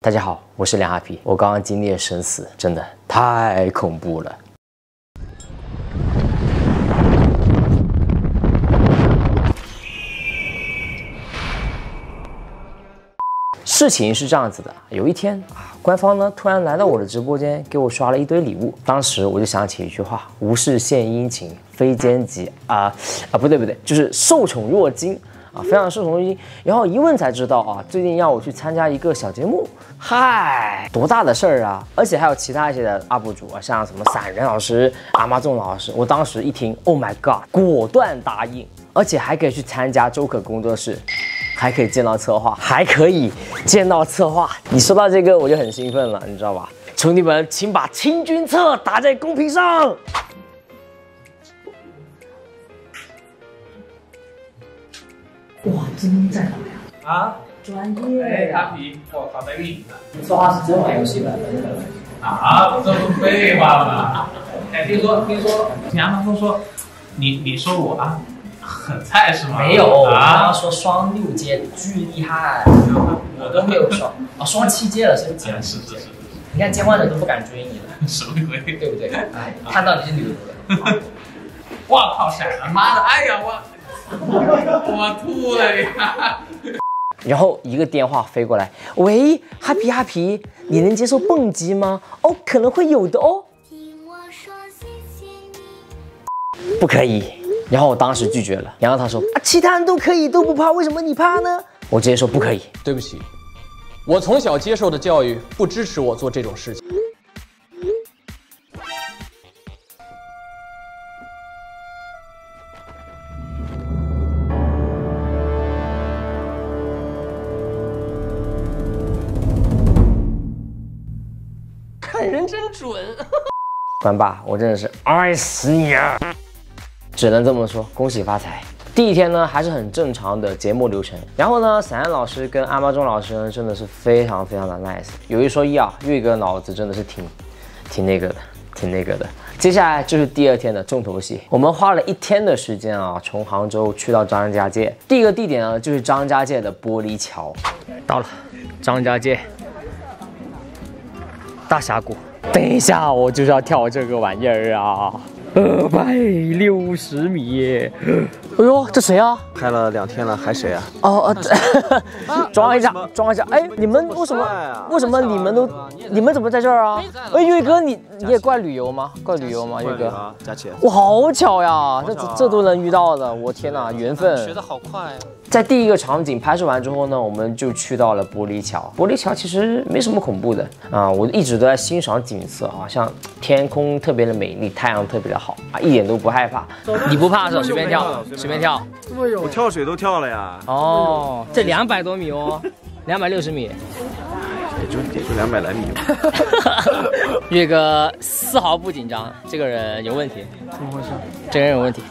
大家好，我是梁阿皮。我刚刚经历了生死，真的太恐怖了。事情是这样子的，有一天啊，官方呢突然来到我的直播间，给我刷了一堆礼物。当时我就想起一句话：无事献殷勤，非奸即啊啊，不对不对，就是受宠若惊啊，非常受宠若惊。然后一问才知道啊，最近要我去参加一个小节目，嗨，多大的事儿啊！而且还有其他一些的 UP 主啊，像什么散人老师、阿妈仲老师。我当时一听，Oh my god，果断答应，而且还可以去参加周可工作室。还可以见到策划，还可以见到策划。你说到这个，我就很兴奋了，你知道吧？兄弟们，请把清君侧打在公屏上。真在哪呀？啊，专业。哎，阿皮，我靠，在运营呢。策划是真玩游戏的。啊，这不废话吗？哎，听说听说，听阿峰说，你你说我啊？很菜是吗？没有，我刚刚说双六阶巨厉害，我都没有双啊，双七阶了，升级了，是是是。你看监管者都不敢追你了，什么鬼？对不对？哎，看到你是女的。我靠，闪了！妈的，哎呀我，我吐了呀！然后一个电话飞过来，喂，哈皮哈皮，你能接受蹦极吗？哦，可能会有的哦。不可以。然后我当时拒绝了，然后他说啊，其他人都可以都不怕，为什么你怕呢？我直接说不可以，对不起，我从小接受的教育不支持我做这种事情。准，关爸，我真的是爱死你啊！只能这么说，恭喜发财。第一天呢，还是很正常的节目流程。然后呢，散安老师跟阿妈中老师呢，真的是非常非常的 nice。有一说一啊，岳哥脑子真的是挺，挺那个的，挺那个的。接下来就是第二天的重头戏，我们花了一天的时间啊，从杭州去到张家界。第一个地点呢，就是张家界的玻璃桥。到了，张家界大峡谷。等一下，我就是要跳这个玩意儿啊！二百六十米，哎呦，这谁啊？拍了两天了，还谁啊？哦哦，装一下，装一下。哎，你们为什么？为什么你们都？你们怎么在这儿啊？哎，岳哥，你你也怪旅游吗？怪旅游吗？岳哥，佳琪，哇，好巧呀！这这都能遇到的，我天哪，缘分。学的好快。在第一个场景拍摄完之后呢，我们就去到了玻璃桥。玻璃桥其实没什么恐怖的啊，我一直都在欣赏景色啊，像天空特别的美丽，太阳特别的好啊，一点都不害怕。你不怕是吧？随便跳，随便跳。我跳水都跳了呀。哦，这两百多米哦，两百六十米，也就也就两百来米。岳哥丝毫不紧张，这个人有问题。怎么回事？这个人有问题，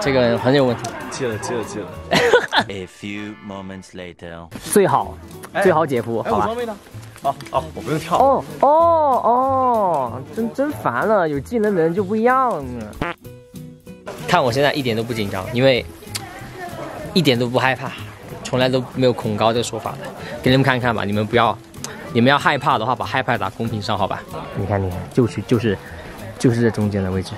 这个人很有问题。记了记了记了。A few moments later，最好最好姐夫，好吧？哦哦，我不用跳。哦哦哦，真真烦了，有技能的人就不一样了。看我现在一点都不紧张，因为一点都不害怕，从来都没有恐高这个说法的。给你们看一看吧，你们不要，你们要害怕的话，把害怕打公屏上，好吧？你看，你看，就是就是就是这中间的位置，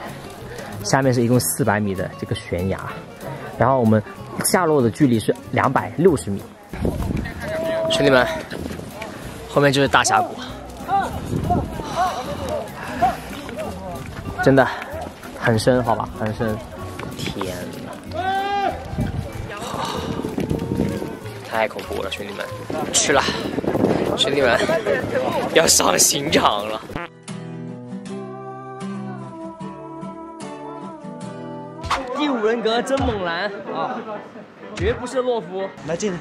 下面是一共四百米的这个悬崖，然后我们下落的距离是两百六十米。兄弟们，后面就是大峡谷，真的很深，好吧，很深。天哪，太恐怖了，兄弟们，去了，兄弟们要上刑场了。第五人格真猛男啊！绝不是懦夫。来进来，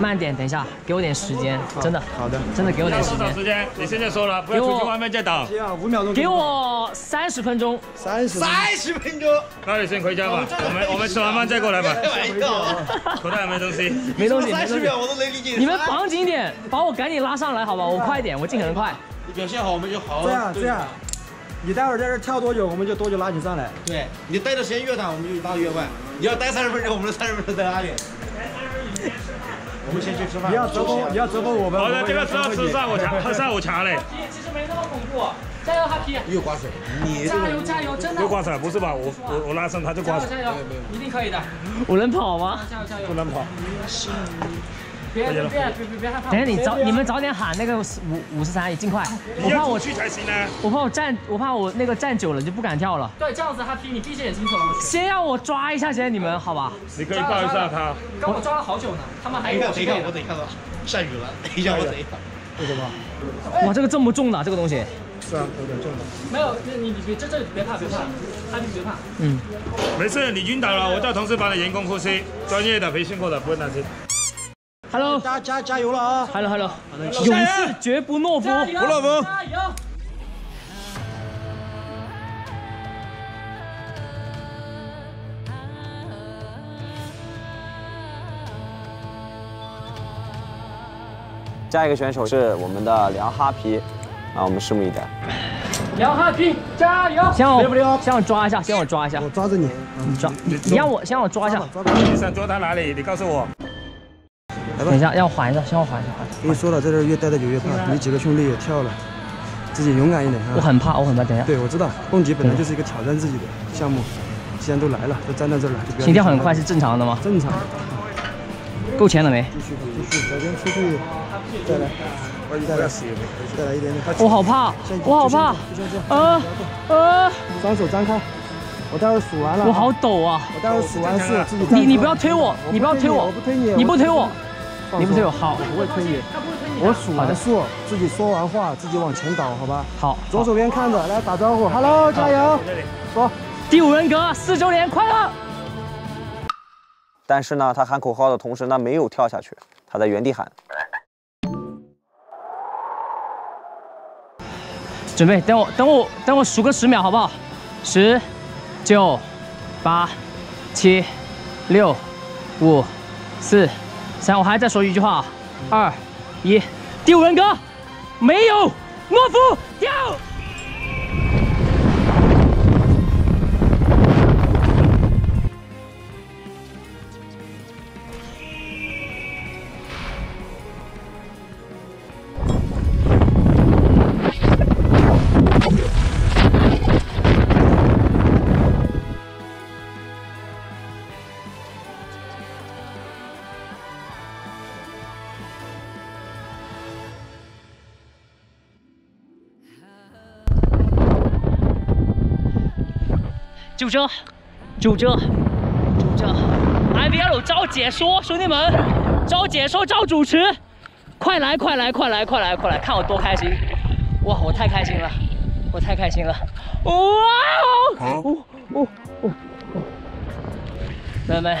慢点，等一下，给我点时间，真的。好的，真的给我点时间。时间，你现在说了，不要出去外面再等。五秒钟。给我三十分钟。三十。三十分钟。那你先回家吧，我们我们吃完饭再过来吧。口袋有没有东西？没东西。三十秒我都能理解。你们绑紧点，把我赶紧拉上来，好吧？我快点，我尽可能快。你表现好，我们就好。这样这样，你待会儿在这跳多久，我们就多久拉你上来。对你待的时间越短，我们就拉越快。你要待三十分钟，我们的三十分钟在哪里？我们先去吃饭。你要折磨，你要折磨我们。好的，这个是要吃上午茶，喝 上午茶嘞。其实没那么恐怖，加油哈皮！又刮水，你加油加油，真的又刮水，不是吧？我我我拉上，他就刮水。加油加油，一定可以的，我能跑吗？加油加油！不能跑。别别别别别害怕！等下你早你们早点喊那个五五十三，尽快。我怕我去才行呢。我怕我站，我怕我那个站久了就不敢跳了。对，这样子他踢，你闭着眼睛走。先让我抓一下先，你们好吧？你可以抱一下他。刚我抓了好久呢，他们还有等一下，我等一下，下雨了，等一下我等一下。为什么？哇，这个这么重的这个东西。是啊，有点重的。没有，你你别这这别怕别怕，哈皮别怕。嗯，没事，你晕倒了，我叫同事帮你人工呼吸，专业的培训过的，不会担心。Hello，加加加油了啊！Hello Hello，勇士绝不懦夫，不懦夫。加油！下一个选手是我们的梁哈皮，啊，我们拭目以待。梁哈皮，加油！先让我先让我抓一下，先让我抓一下。我抓着你，你抓，你让我先让我抓一下。你想抓他哪里？你告诉我。等一下，让我缓一下，先让我缓一下。跟你说了，在这越待的久越怕。你几个兄弟也跳了，自己勇敢一点啊！我很怕，我很怕。等一下。对，我知道，蹦极本来就是一个挑战自己的项目，既然都来了，都站在这儿了，就不要。心跳很快是正常的吗？正常。够钱了没？继续，继续，小边出去，再来，再来，再来一点点。我好怕，我好怕。呃呃，双手张开，我待会数完了。我好抖啊！我待会数完四，自己你你不要推我，你不要推我，我不推你，你不推我，你不推我，好，我不会推你，我数完数，自己说完话，自己往前倒，好吧？好，左手边看着，来打招呼，Hello，加油，说，第五人格四周年快乐。但是呢，他喊口号的同时呢，没有跳下去，他在原地喊。准备，等我，等我，等我数个十秒，好不好？十、九、八、七、六、五、四、三，我还再说一句话，二、一，第五人格，没有懦夫跳。就这，就这，就这，IVL 招解说，兄弟们，招解说，招主持，快来，快来，快来，快来，快来，看我多开心！哇，我太开心了，我太开心了！哇哦，哦哦哦！朋友们，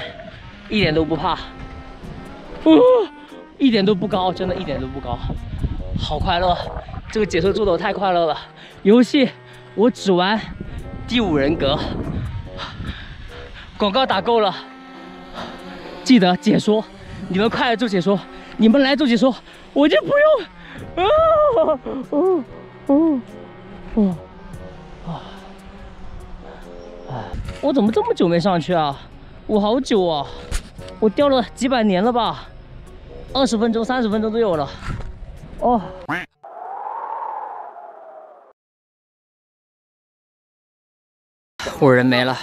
一点都不怕，哦，一点都不高，真的一点都不高，好快乐！这个解说做的我太快乐了，游戏我只玩第五人格。广告打够了，记得解说，你们快来做解说，你们来做解说，我就不用。啊哦哦哦啊！我怎么这么久没上去啊？我好久啊，我掉了几百年了吧？二十分钟、三十分钟都有了。哦。我人没了，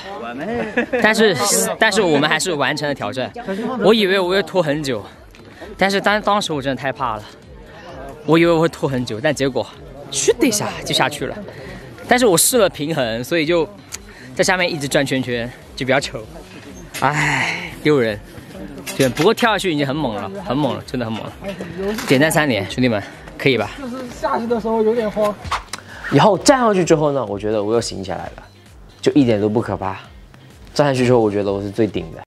但是但是我们还是完成了挑战。我以为我会拖很久，但是当当时我真的太怕了，我以为我会拖很久，但结果咻的一下就下去了。但是我试了平衡，所以就在下面一直转圈圈，就比较丑。唉，丢人。对，不过跳下去已经很猛了，很猛了，真的很猛了。点赞三连，兄弟们，可以吧？就是下去的时候有点慌。以后站上去之后呢，我觉得我又醒起来了。就一点都不可怕，战略需求，我觉得我是最顶的。